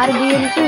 are B L to